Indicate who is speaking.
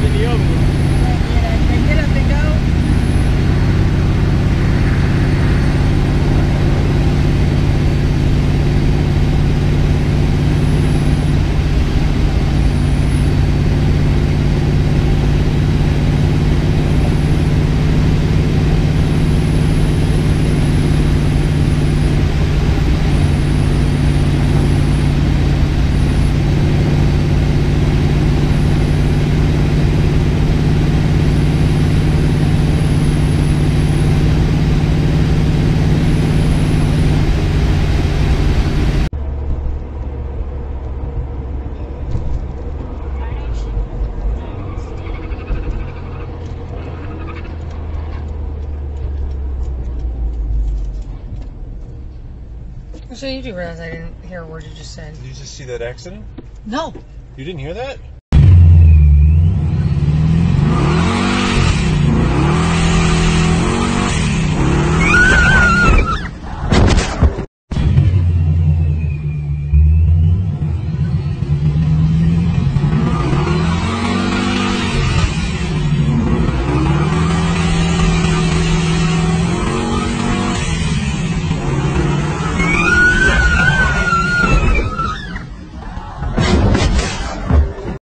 Speaker 1: more than the other one. So you do realize I didn't hear a word you just said.
Speaker 2: Did you just see that accident?
Speaker 1: No.
Speaker 2: You didn't hear that?